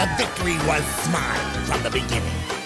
The victory was mine from the beginning.